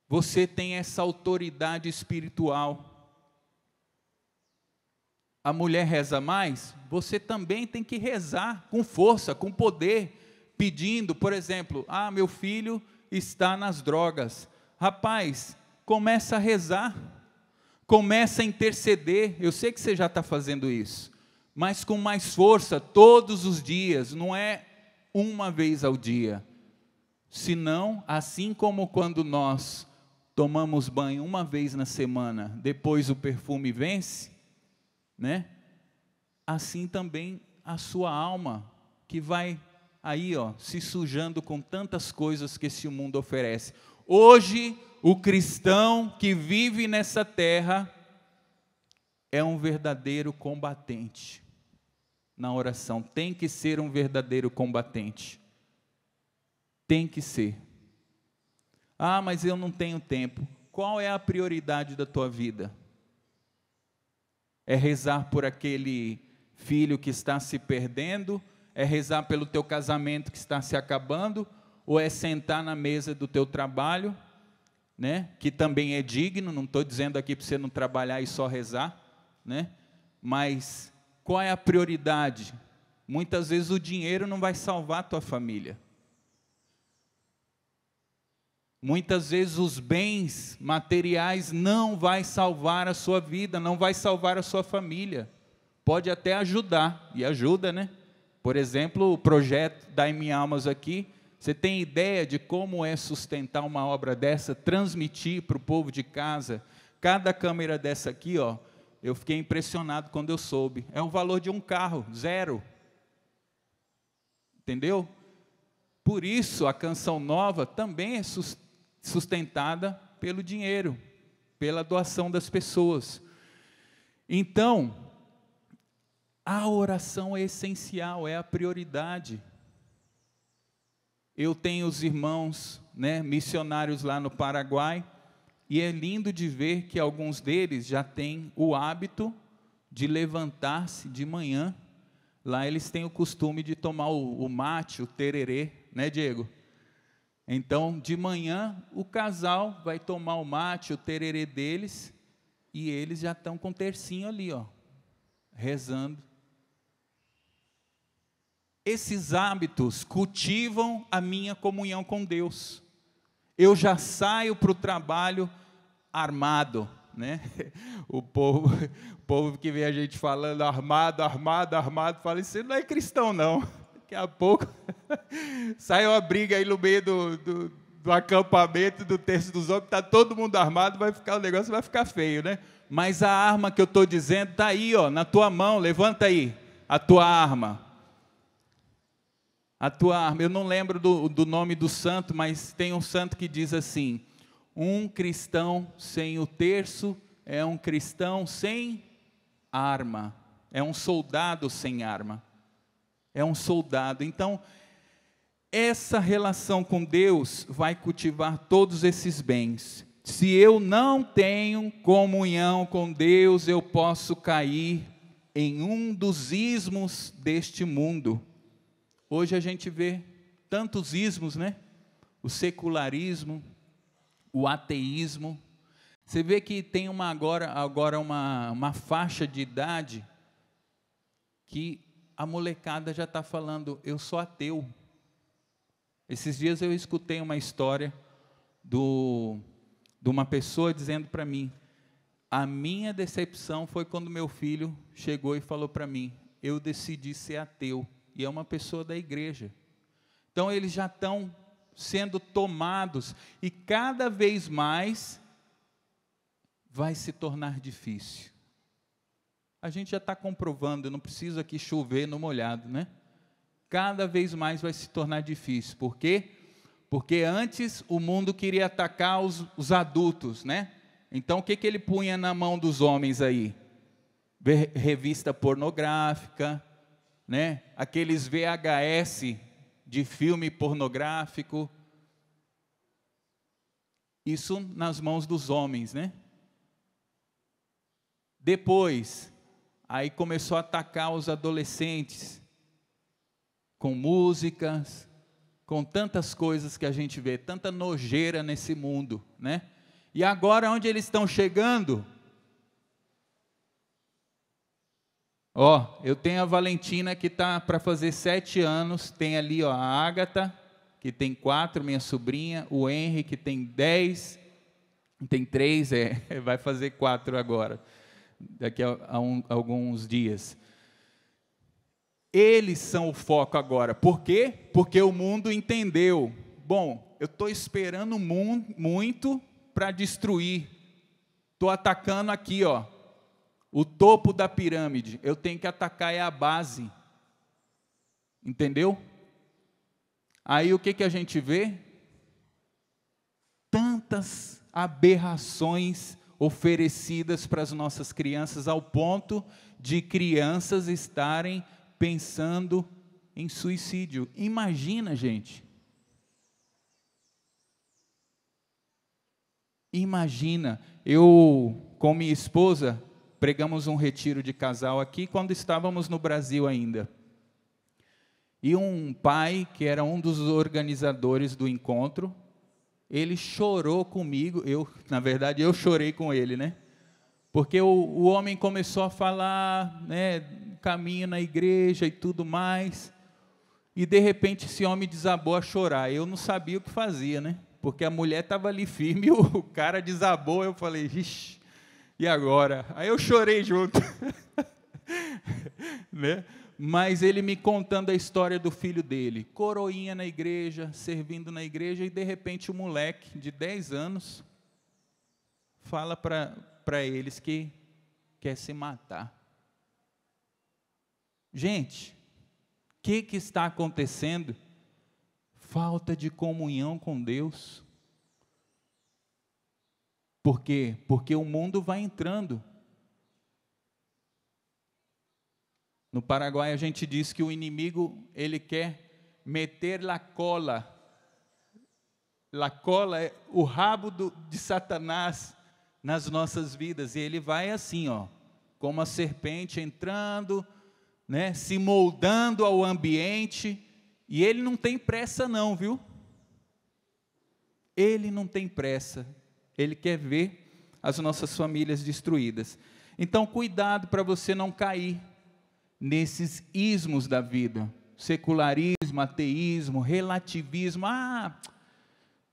Você tem essa autoridade espiritual. A mulher reza mais, você também tem que rezar com força, com poder, pedindo, por exemplo, ah, meu filho está nas drogas. Rapaz, começa a rezar, começa a interceder. Eu sei que você já está fazendo isso, mas com mais força, todos os dias, não é uma vez ao dia. Senão, assim como quando nós tomamos banho uma vez na semana, depois o perfume vence, né? Assim também a sua alma, que vai aí, ó, se sujando com tantas coisas que esse mundo oferece. Hoje, o cristão que vive nessa terra é um verdadeiro combatente na oração, tem que ser um verdadeiro combatente. Tem que ser. Ah, mas eu não tenho tempo. Qual é a prioridade da tua vida? É rezar por aquele filho que está se perdendo? É rezar pelo teu casamento que está se acabando? Ou é sentar na mesa do teu trabalho, né? Que também é digno. Não estou dizendo aqui para você não trabalhar e só rezar, né? Mas qual é a prioridade? Muitas vezes o dinheiro não vai salvar a tua família. Muitas vezes os bens materiais não vai salvar a sua vida, não vai salvar a sua família. Pode até ajudar, e ajuda, né? Por exemplo, o projeto da M Almas aqui, você tem ideia de como é sustentar uma obra dessa, transmitir para o povo de casa? Cada câmera dessa aqui, ó, eu fiquei impressionado quando eu soube. É o valor de um carro, zero. Entendeu? Por isso a canção nova também é sustentada pelo dinheiro, pela doação das pessoas. Então, a oração é essencial, é a prioridade. Eu tenho os irmãos, né, missionários lá no Paraguai, e é lindo de ver que alguns deles já têm o hábito de levantar-se de manhã. Lá eles têm o costume de tomar o, o mate, o tererê, né, Diego? Então, de manhã, o casal vai tomar o mate, o tererê deles, e eles já estão com o tercinho ali, ó, rezando. Esses hábitos cultivam a minha comunhão com Deus. Eu já saio para o trabalho armado, né? O povo, o povo que vê a gente falando armado, armado, armado, fala: Isso não é cristão, não. Daqui a pouco sai uma briga aí no meio do, do, do acampamento, do terço dos homens, está todo mundo armado, vai ficar o negócio vai ficar feio, né? Mas a arma que eu estou dizendo está aí, ó, na tua mão, levanta aí, a tua arma. A tua arma, eu não lembro do, do nome do santo, mas tem um santo que diz assim: um cristão sem o terço é um cristão sem arma, é um soldado sem arma é um soldado. Então, essa relação com Deus vai cultivar todos esses bens. Se eu não tenho comunhão com Deus, eu posso cair em um dos ismos deste mundo. Hoje a gente vê tantos ismos, né? O secularismo, o ateísmo. Você vê que tem uma agora, agora uma, uma faixa de idade que a molecada já está falando, eu sou ateu. Esses dias eu escutei uma história do, de uma pessoa dizendo para mim: a minha decepção foi quando meu filho chegou e falou para mim: eu decidi ser ateu. E é uma pessoa da igreja. Então eles já estão sendo tomados e cada vez mais vai se tornar difícil a gente já está comprovando, não precisa aqui chover no molhado, né? Cada vez mais vai se tornar difícil. Por quê? Porque antes o mundo queria atacar os, os adultos, né? Então o que, que ele punha na mão dos homens aí? Revista pornográfica, né? Aqueles VHS de filme pornográfico. Isso nas mãos dos homens, né? Depois, aí começou a atacar os adolescentes com músicas, com tantas coisas que a gente vê, tanta nojeira nesse mundo, né? E agora onde eles estão chegando? Ó, eu tenho a Valentina que está para fazer sete anos, tem ali ó, a Ágata, que tem quatro, minha sobrinha, o Henry, que tem dez, tem três, é, vai fazer quatro agora, daqui a, a, um, alguns dias. Eles são o foco agora. Por quê? Porque o mundo entendeu. Bom, eu estou esperando muito para destruir. Estou atacando aqui, ó. O topo da pirâmide. Eu tenho que atacar é a base. Entendeu? Aí o que, que a gente vê? Tantas aberrações oferecidas para as nossas crianças, ao ponto de crianças estarem pensando em suicídio. Imagina, gente. Imagina, eu com minha esposa pregamos um retiro de casal aqui quando estávamos no Brasil ainda. E um pai, que era um dos organizadores do encontro, ele chorou comigo, eu, na verdade, eu chorei com ele, né? Porque o, o homem começou a falar, né, caminho na igreja e tudo mais. E de repente esse homem desabou a chorar. Eu não sabia o que fazia, né? Porque a mulher estava ali firme, o cara desabou. Eu falei, ixi, e agora? Aí eu chorei junto. né? Mas ele me contando a história do filho dele, coroinha na igreja, servindo na igreja, e de repente o moleque de 10 anos fala para eles que quer se matar. Gente, o que, que está acontecendo? Falta de comunhão com Deus. Por quê? Porque o mundo vai entrando. No Paraguai a gente diz que o inimigo, ele quer meter la cola. La cola é o rabo do, de Satanás nas nossas vidas. E ele vai assim, ó, como a serpente entrando, né, se moldando ao ambiente, e ele não tem pressa não, viu? Ele não tem pressa. Ele quer ver as nossas famílias destruídas. Então, cuidado para você não cair nesses ismos da vida. Secularismo, ateísmo, relativismo. Ah,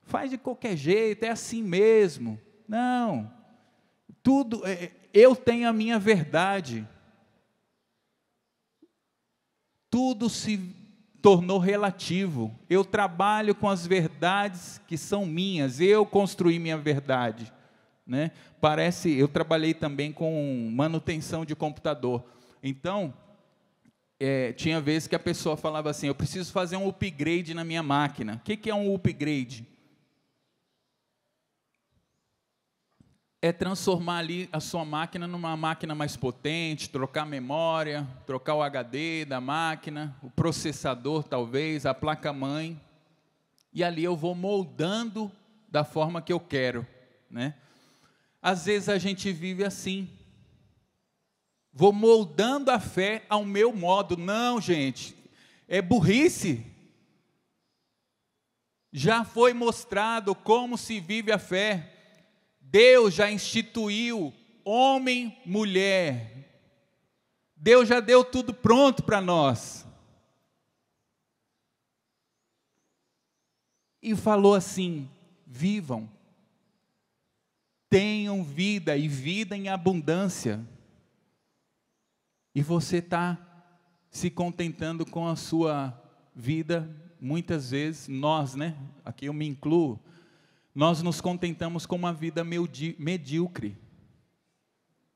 faz de qualquer jeito, é assim mesmo. Não. Tudo, é, eu tenho a minha verdade tudo se tornou relativo. Eu trabalho com as verdades que são minhas, eu construí minha verdade. Né? Parece, eu trabalhei também com manutenção de computador. Então, é, tinha vezes que a pessoa falava assim: eu preciso fazer um upgrade na minha máquina. O que, que é um upgrade? É transformar ali a sua máquina numa máquina mais potente, trocar a memória, trocar o HD da máquina, o processador talvez, a placa-mãe. E ali eu vou moldando da forma que eu quero, né? Às vezes a gente vive assim. Vou moldando a fé ao meu modo. Não, gente, é burrice. Já foi mostrado como se vive a fé. Deus já instituiu homem, mulher. Deus já deu tudo pronto para nós. E falou assim: vivam, tenham vida e vida em abundância. E você está se contentando com a sua vida, muitas vezes, nós, né? Aqui eu me incluo nós nos contentamos com uma vida medíocre.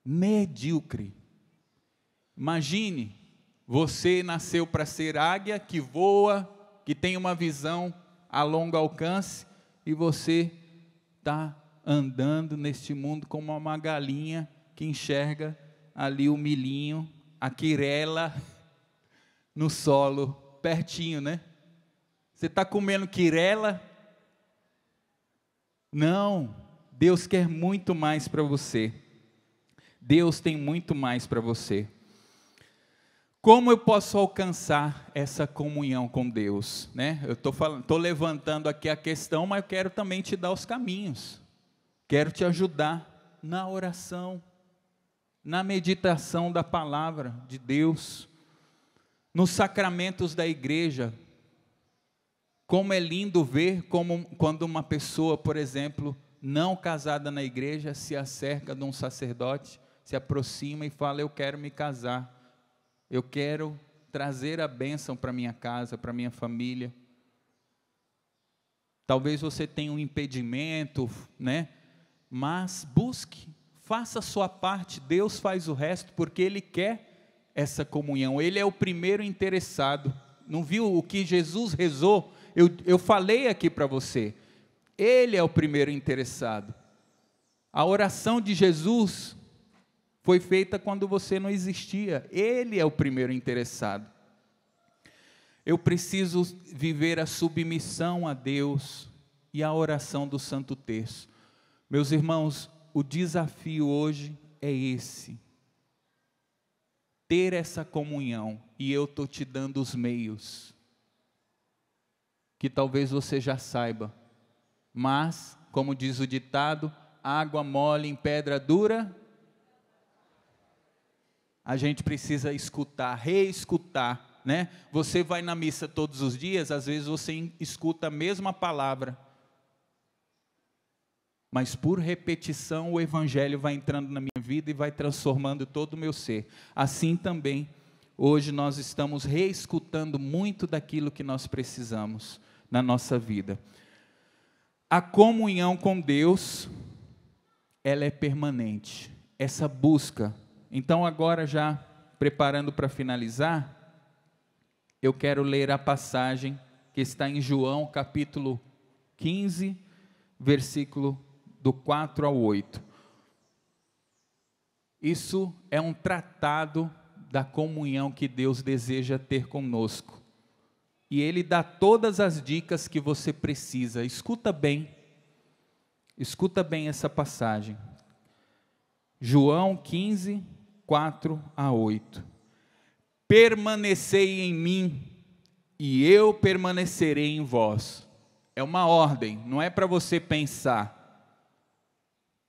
Medíocre. Imagine, você nasceu para ser águia que voa, que tem uma visão a longo alcance, e você está andando neste mundo como uma galinha que enxerga ali o milhinho, a quirela no solo, pertinho, né? Você está comendo quirela, não, Deus quer muito mais para você. Deus tem muito mais para você. Como eu posso alcançar essa comunhão com Deus? Né? Eu estou levantando aqui a questão, mas eu quero também te dar os caminhos. Quero te ajudar na oração, na meditação da palavra de Deus, nos sacramentos da igreja. Como é lindo ver como quando uma pessoa, por exemplo, não casada na igreja, se acerca de um sacerdote, se aproxima e fala: Eu quero me casar, eu quero trazer a bênção para minha casa, para minha família. Talvez você tenha um impedimento, né? Mas busque, faça a sua parte, Deus faz o resto, porque Ele quer essa comunhão, Ele é o primeiro interessado. Não viu o que Jesus rezou? Eu, eu falei aqui para você, Ele é o primeiro interessado. A oração de Jesus foi feita quando você não existia, Ele é o primeiro interessado. Eu preciso viver a submissão a Deus e a oração do Santo Terço. Meus irmãos, o desafio hoje é esse. Ter essa comunhão, e eu estou te dando os meios, que talvez você já saiba, mas, como diz o ditado, água mole em pedra dura, a gente precisa escutar, reescutar, né? Você vai na missa todos os dias, às vezes você escuta a mesma palavra, mas por repetição o Evangelho vai entrando na minha vida e vai transformando todo o meu ser. Assim também, hoje nós estamos reescutando muito daquilo que nós precisamos na nossa vida. A comunhão com Deus, ela é permanente, essa busca. Então, agora, já preparando para finalizar, eu quero ler a passagem que está em João capítulo 15, versículo do 4 ao 8. Isso é um tratado da comunhão que Deus deseja ter conosco. E Ele dá todas as dicas que você precisa. Escuta bem, escuta bem essa passagem. João 15, 4 a 8. Permanecei em mim, e eu permanecerei em vós. É uma ordem, não é para você pensar.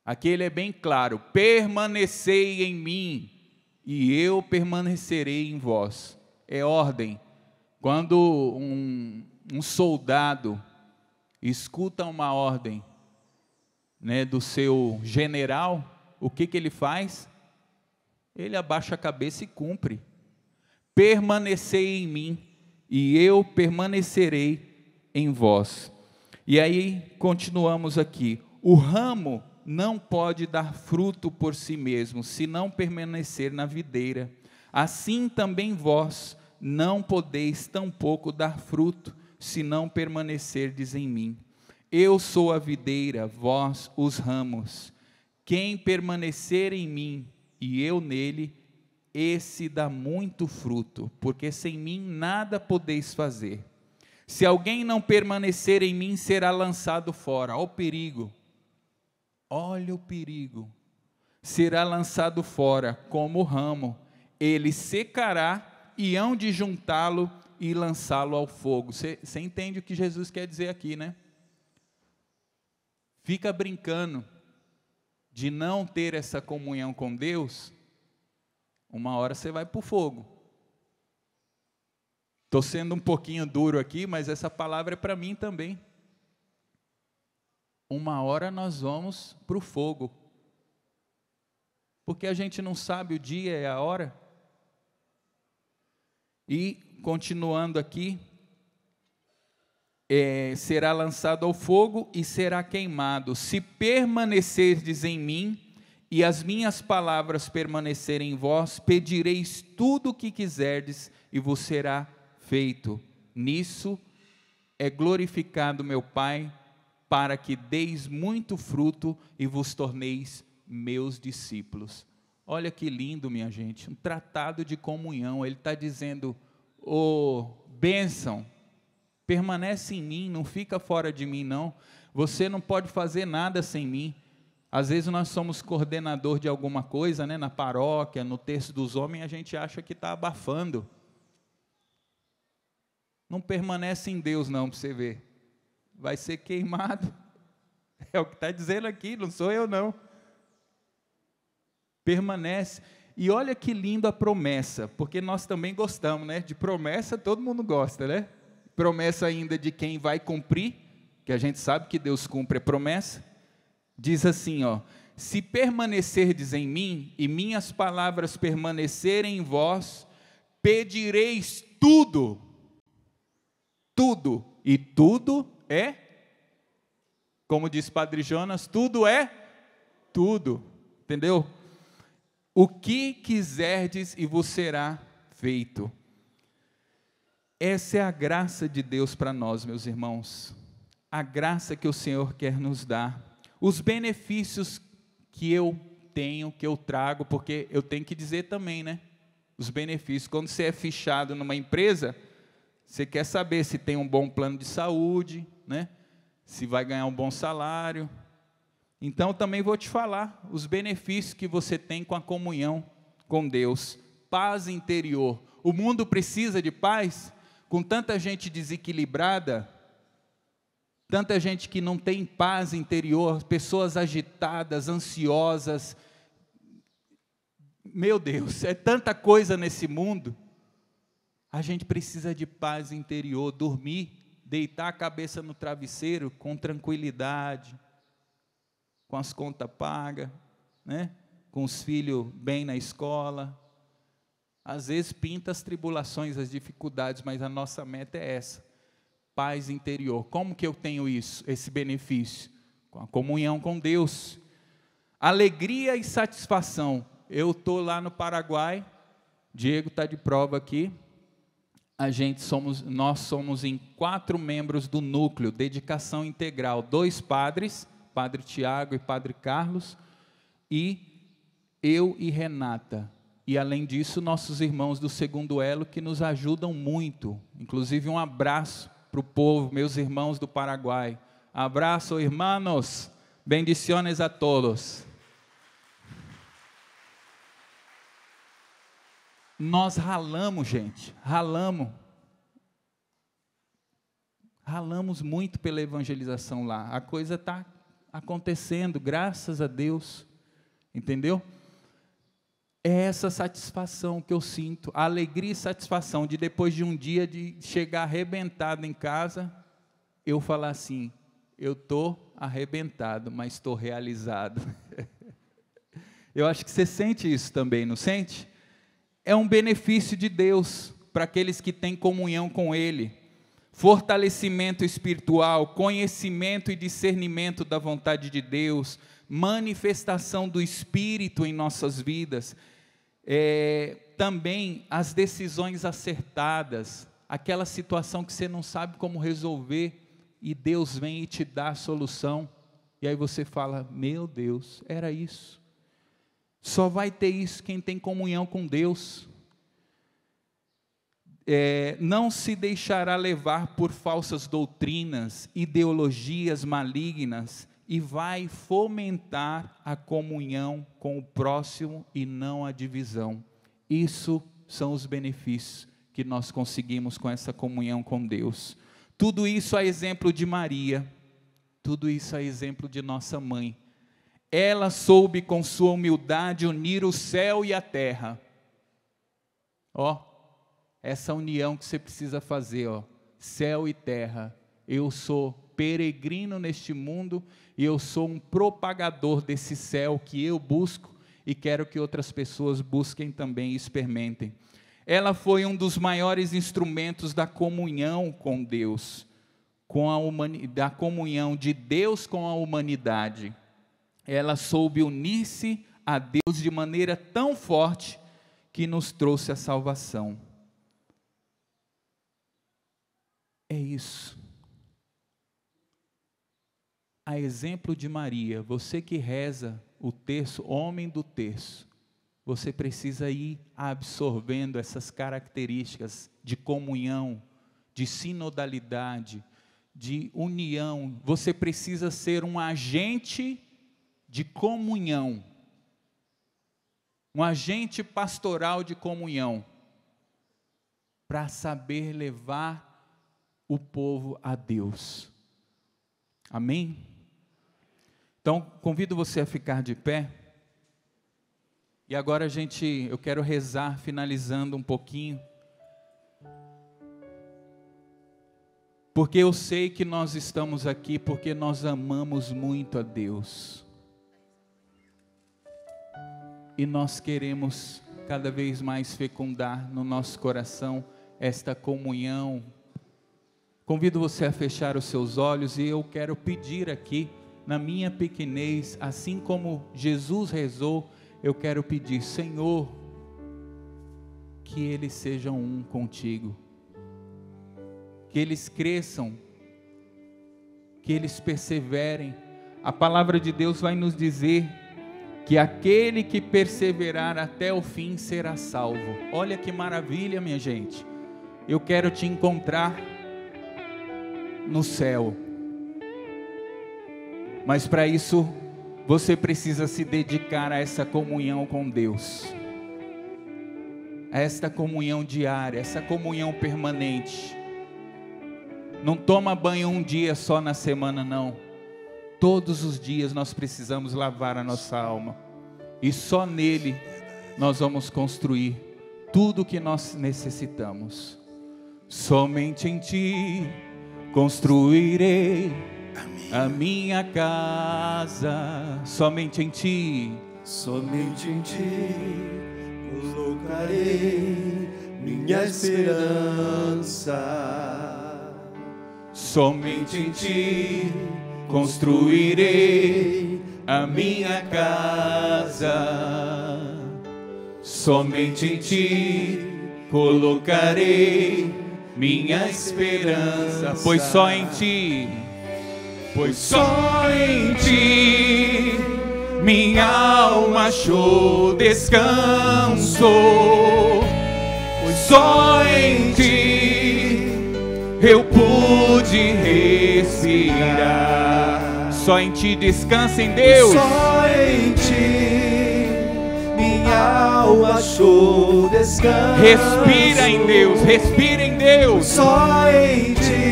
Aqui ele é bem claro: permanecei em mim, e eu permanecerei em vós. É ordem. Quando um, um soldado escuta uma ordem né, do seu general, o que, que ele faz? Ele abaixa a cabeça e cumpre. Permanecei em mim, e eu permanecerei em vós. E aí continuamos aqui. O ramo não pode dar fruto por si mesmo, se não permanecer na videira. Assim também vós não podeis tampouco dar fruto, se não permanecerdes em mim. Eu sou a videira, vós os ramos. Quem permanecer em mim e eu nele, esse dá muito fruto, porque sem mim nada podeis fazer. Se alguém não permanecer em mim, será lançado fora. Ó perigo! Olha o perigo. Será lançado fora como ramo, ele secará e hão de juntá-lo e lançá-lo ao fogo. Você entende o que Jesus quer dizer aqui, né? Fica brincando de não ter essa comunhão com Deus, uma hora você vai para o fogo. Estou sendo um pouquinho duro aqui, mas essa palavra é para mim também uma hora nós vamos para o fogo. Porque a gente não sabe o dia e a hora. E, continuando aqui, é, será lançado ao fogo e será queimado. Se permanecerdes em mim e as minhas palavras permanecerem em vós, pedireis tudo o que quiserdes e vos será feito. Nisso é glorificado meu Pai para que deis muito fruto e vos torneis meus discípulos. Olha que lindo, minha gente, um tratado de comunhão. Ele está dizendo: ô oh, bênção, permanece em mim, não fica fora de mim, não. Você não pode fazer nada sem mim. Às vezes nós somos coordenador de alguma coisa, né, na paróquia, no terço dos homens, a gente acha que está abafando. Não permanece em Deus, não, para você ver. Vai ser queimado. É o que está dizendo aqui, não sou eu, não. Permanece. E olha que lindo a promessa, porque nós também gostamos, né? De promessa todo mundo gosta, né? Promessa ainda de quem vai cumprir, que a gente sabe que Deus cumpre a promessa. Diz assim, ó: Se permanecerdes em mim e minhas palavras permanecerem em vós, pedireis tudo. Tudo, e tudo é como diz Padre Jonas, tudo é tudo. Entendeu? O que quiserdes e vos será feito. Essa é a graça de Deus para nós, meus irmãos. A graça que o Senhor quer nos dar. Os benefícios que eu tenho, que eu trago, porque eu tenho que dizer também, né? Os benefícios. Quando você é fichado numa empresa, você quer saber se tem um bom plano de saúde, né? Se vai ganhar um bom salário, então também vou te falar os benefícios que você tem com a comunhão com Deus. Paz interior. O mundo precisa de paz? Com tanta gente desequilibrada, tanta gente que não tem paz interior, pessoas agitadas, ansiosas. Meu Deus, é tanta coisa nesse mundo. A gente precisa de paz interior, dormir, deitar a cabeça no travesseiro com tranquilidade com as contas pagas, né? com os filhos bem na escola. Às vezes pinta as tribulações, as dificuldades, mas a nossa meta é essa: paz interior. Como que eu tenho isso, esse benefício? Com a comunhão com Deus. Alegria e satisfação. Eu estou lá no Paraguai, Diego está de prova aqui. A gente somos, nós somos em quatro membros do núcleo, dedicação integral, dois padres Padre Tiago e Padre Carlos, e eu e Renata. E além disso, nossos irmãos do segundo elo que nos ajudam muito. Inclusive, um abraço para o povo, meus irmãos do Paraguai. Abraço, irmãos. Bendiciones a todos. Nós ralamos, gente, ralamos. Ralamos muito pela evangelização lá. A coisa está acontecendo, graças a Deus. Entendeu? É essa satisfação que eu sinto, a alegria e satisfação de depois de um dia de chegar arrebentado em casa, eu falar assim: eu estou arrebentado, mas estou realizado. eu acho que você sente isso também, não sente? É um benefício de Deus para aqueles que têm comunhão com Ele fortalecimento espiritual, conhecimento e discernimento da vontade de Deus, manifestação do Espírito em nossas vidas, é, também as decisões acertadas, aquela situação que você não sabe como resolver e Deus vem e te dá a solução, e aí você fala: Meu Deus, era isso. Só vai ter isso quem tem comunhão com Deus é, não se deixará levar por falsas doutrinas, ideologias malignas e vai fomentar a comunhão com o próximo e não a divisão. Isso são os benefícios que nós conseguimos com essa comunhão com Deus. Tudo isso é exemplo de Maria, tudo isso é exemplo de nossa mãe. Ela soube com sua humildade unir o céu e a terra. Ó, essa união que você precisa fazer, ó, céu e terra. Eu sou peregrino neste mundo e eu sou um propagador desse céu que eu busco e quero que outras pessoas busquem também e experimentem. Ela foi um dos maiores instrumentos da comunhão com Deus, com a da comunhão de Deus com a humanidade. Ela soube unir-se a Deus de maneira tão forte que nos trouxe a salvação. É isso. A exemplo de Maria, você que reza o terço, homem do terço, você precisa ir absorvendo essas características de comunhão, de sinodalidade, de união. Você precisa ser um agente de comunhão, um agente pastoral de comunhão, para saber levar o povo a Deus. Amém? Então, convido você a ficar de pé. E agora a gente, eu quero rezar finalizando um pouquinho. Porque eu sei que nós estamos aqui porque nós amamos muito a Deus. E nós queremos cada vez mais fecundar no nosso coração esta comunhão. Convido você a fechar os seus olhos e eu quero pedir aqui, na minha pequenez, assim como Jesus rezou, eu quero pedir, Senhor, que eles sejam um contigo que eles cresçam, que eles perseverem. A palavra de Deus vai nos dizer que aquele que perseverar até o fim será salvo. Olha que maravilha, minha gente. Eu quero te encontrar no céu. Mas para isso, você precisa se dedicar a essa comunhão com Deus. A esta comunhão diária, essa comunhão permanente. Não toma banho um dia só na semana, não. Todos os dias nós precisamos lavar a nossa alma. E só nele nós vamos construir tudo o que nós necessitamos. Somente em ti construirei a minha casa. Somente em ti. Somente em ti colocarei minha esperança. Somente em ti construirei a minha casa. Somente em ti colocarei minha esperança, pois só em ti, pois só em ti minha alma achou descanso. Pois só em ti eu pude respirar. Só em ti descansa em Deus. Só em ti alma achou descanso. Respira em Deus, respira em Deus. Só em ti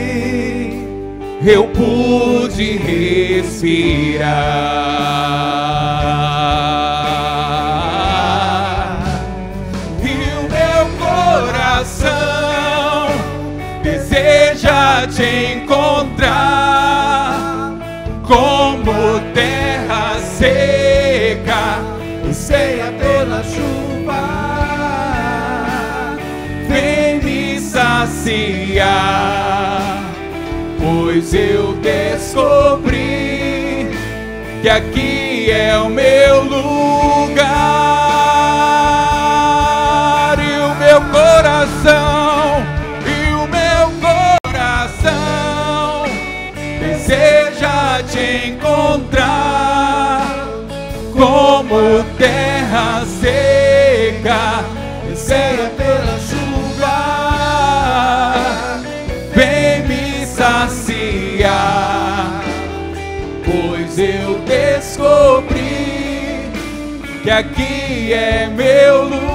eu pude respirar. E o meu coração deseja te encontrar como terra seca, anseia pela pois eu descobri que aqui é o meu lugar que aqui é meu lugar.